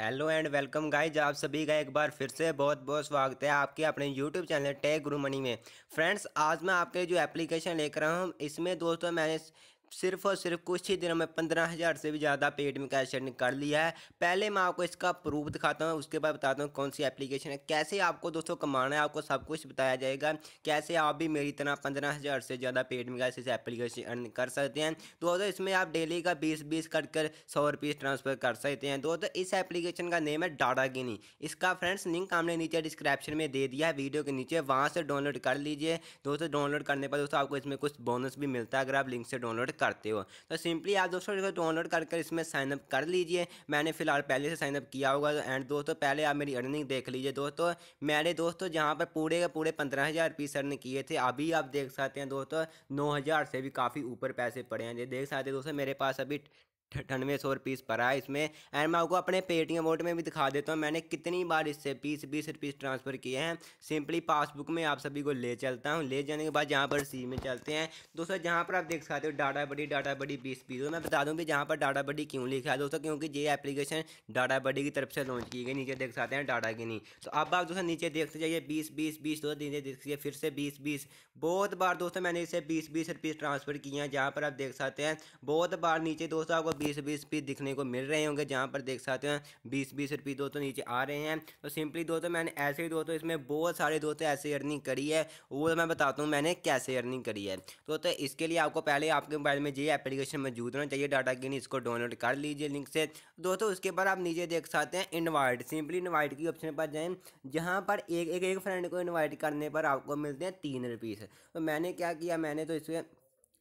Hello and welcome guys आप सभी का एक बार फिर से बहुत बहुत स्वागत है आपके अपने YouTube channel Tech Guru Money में। फ्रेंड्स, आज मैं आपके जो एप्लीकेशन लेकर रहा हूँ, इसमें दोस्तों मैंने सिर्फ़ और सिर्फ़ कुछ ही दिनों में पंद्रह हज़ार से भी ज़्यादा पेड में कैश अर्निंग कर लिया है। पहले मैं आपको इसका प्रूफ दिखाता हूँ, उसके बाद बताता हूँ कौन सी एप्लीकेशन है। कैसे आपको दोस्तों कमाना है, आपको सब कुछ बताया जाएगा। कैसे आप भी मेरी तरह पंद्रह हज़ार से ज़्यादा पेड में कैश एप्लीकेशन अर्न कर सकते हैं। दोस्तों, इसमें आप डेली का बीस बीस कर कर सौ रुपीज़ ट्रांसफ़र कर सकते हैं। दोस्तों, इस एप्लीकेशन का नेम है डाटा गिनी इसका फ्रेंड्स, लिंक हमने नीचे डिस्क्रिप्शन में दे दिया है, वीडियो के नीचे, वहाँ से डाउनलोड कर लीजिए। दोस्तों, डाउनलोड करने पर दोस्तों, आपको इसमें कुछ बोनस भी मिलता है। अगर आप लिंक से डाउनलोड करते हो। तो सिंपली आप दोस्तों इसको डाउनलोड कर इसमें साइनअप कर लीजिए। मैंने फ़िलहाल पहले से साइनअप किया होगा तो एंड दोस्तों, पहले आप मेरी अर्निंग देख लीजिए दोस्तों। मेरे दोस्तों जहाँ पर पूरे के पूरे पंद्रह हज़ार पीस अर्न किए थे, अभी आप देख सकते हैं दोस्तों, नौ हज़ार से भी काफ़ी ऊपर पैसे पड़े हैं। देख सकते हैं दोस्तों, मेरे पास अभी अठानवे सौ रुपीज़ पड़ा है इसमें। एंड मैं आपको अपने पेटीएम वोट में भी दिखा देता हूँ, मैंने कितनी बार इससे बीस बीस रुपीस ट्रांसफ़र किए हैं। सिंपली पासबुक में आप सभी को ले चलता हूँ। ले जाने के बाद जहाँ पर सी में चलते हैं। दोस्तों, जहाँ पर आप देख सकते हो, डाटा बड़ी डाटा बड़ी, बीस पीस तो मैं बता दूँ कि जहाँ पर डाटा बड़ी क्यों लिखा है दोस्तों, क्योंकि ये एप्लीकेशन डाटा बड़ी की तरफ़ से लॉन्च की गई, नीचे देख सकते हैं डाटा की नहीं। तो अब आप दोस्तों नीचे देखते जाइए बीस बीस बीस दो नीचे देख देखिए फिर से बीस बीस। बहुत बार दोस्तों मैंने इसे बीस बीस रुपीज़ ट्रांसफ़र किए हैं, जहाँ पर आप देख सकते हैं, बहुत बार नीचे दोस्तों आपको बीस बीस पीस दिखने को मिल रहे होंगे जहाँ पर देख सकते हैं बीस बीस रुपये दोस्तों नीचे आ रहे हैं। तो सिंपली दोस्तों मैंने ऐसे ही दोस्तों इसमें बहुत सारे दोस्तों ऐसे अर्निंग करी है वो मैं बताता हूँ मैंने कैसे अर्निंग करी है। तो, तो इसके लिए आपको पहले आपके मोबाइल में ये एप्लीकेशन मौजूद होना चाहिए डाटा गिन इसको डाउनलोड कर लीजिए लिंक से। दोस्तों उसके बाद आप नीचे देख सकते हैं इन्वाइट सिंपली इन्वाइट की ऑप्शन पर जाएँ जहाँ पर एक एक एक फ्रेंड को इन्वाइट करने पर आपको मिलते हैं तीन रुपीज़ तो मैंने क्या किया मैंने तो इसमें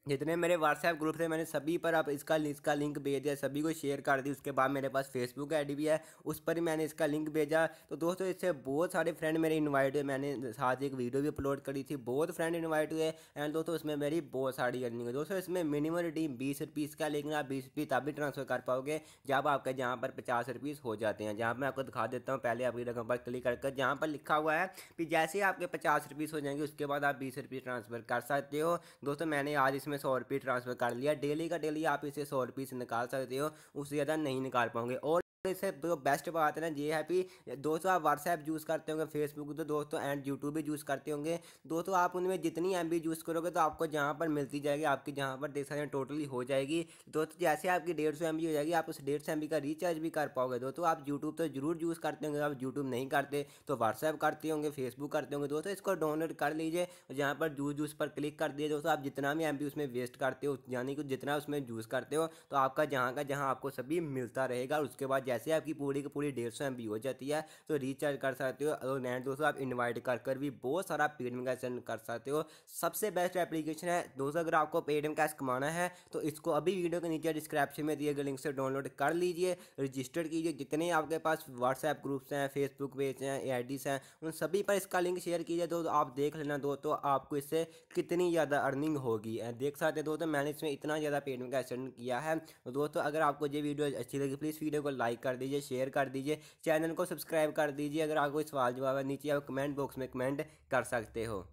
जितने मेरे व्हाट्सएप ग्रुप थे, मैंने सभी पर आप इसका इसका लिंक भेज दिया, सभी को शेयर कर दी। उसके बाद मेरे पास फेसबुक आईडी भी है, उस पर ही मैंने इसका लिंक भेजा। तो दोस्तों, इससे बहुत सारे फ्रेंड मेरे इनवाइट हुए। मैंने साथ एक वीडियो भी अपलोड करी थी, बहुत फ्रेंड इन्वाइट हुए। एंड दोस्तों, इसमें मेरी बहुत सारी अर्निंग हुई। दोस्तों, इसमें मिनिमम रिडीम बीस रुपीज़ का, लेकिन आप बीस रुपये तभी ट्रांसफ़र कर पाओगे जब आपका जहाँ पर पचास रुपीज़ हो जाते हैं। जहाँ मैं आपको दिखा देता हूँ, पहले आपकी रकम पर क्लिक करके, जहाँ पर लिखा हुआ है कि जैसे ही आपके पचास रुपीज़ हो जाएँगे, उसके बाद आप बीस रुपये ट्रांसफ़र कर सकते हो। दोस्तों, मैंने आज इसमें सौ रुपये ट्रांसफ़र कर लिया। डेली का डेली आप इसे सौ रुपये से निकाल सकते हो, उससे ज़्यादा नहीं निकाल पाओगे। और इससे जो बेस्ट बात है ना ये है कि दोस्तों आप व्हाट्सएप यूज़ करते होंगे फेसबुक तो दोस्तों एंड यूट्यूब भी यूज़ करते होंगे। दोस्तों, आप उनमें जितनी एम यूज़ करोगे तो आपको जहाँ पर मिलती जाएगी, आपकी जहाँ पर देख सकते हैं टोटली हो जाएगी। दोस्तों, जैसे आपकी डेढ़ सौ हो जाएगी, आप उस डेढ़ सौ का रिचार्ज भी कर पाओगे। दोस्तों, आप यूट्यूब तो ज़रूर यूज़ करते होंगे, आप यूट्यूब नहीं करते तो व्हाट्सएप करते होंगे फेसबुक करते होंगे। दोस्तों, इसको डाउनलोड कर लीजिए, जहाँ पर जूस जूस पर क्लिक कर दिए दोस्तों, आप जितना भी एमबी उसमें वेस्ट करते हो, यानी कि जितना उसमें यूज़ करते हो तो आपका जहाँ का जहाँ आपको सभी मिलता रहेगा, उसके बाद जैसे आपकी पूरी की पूरी डेढ़ सौ हो जाती है तो रिचार्ज कर सकते हो। और नैट दोस्तों आप इन्वाइट कर कर भी बहुत सारा पेड कैश कर सकते हो। सबसे बेस्ट एप्लीकेशन है, दोस्तों अगर आपको पेड कैश कमाना है तो इसको अभी वीडियो के नीचे डिस्क्रिप्शन में दिए गए लिंक से डाउनलोड कर लीजिए। रजिस्टर कीजिए, जितने आपके पास व्हाट्सएप ग्रुप्स हैं फेसबुक पेज हैं ए हैं, उन सभी पर इसका लिंक शेयर कीजिए। तो आप देख लेना दोस्तों आपको इससे कितनी ज़्यादा अर्निंग होगी। देख सकते दोस्तों मैंने इसमें इतना ज़्यादा पेड में कैश किया है। दोस्तों अगर आपको ये वीडियो अच्छी लगी प्लीज़ वीडियो को लाइक कर दीजिए शेयर कर दीजिए चैनल को सब्सक्राइब कर दीजिए, अगर आपको सवाल जवाब है, नीचे आप कमेंट बॉक्स में कमेंट कर सकते हो।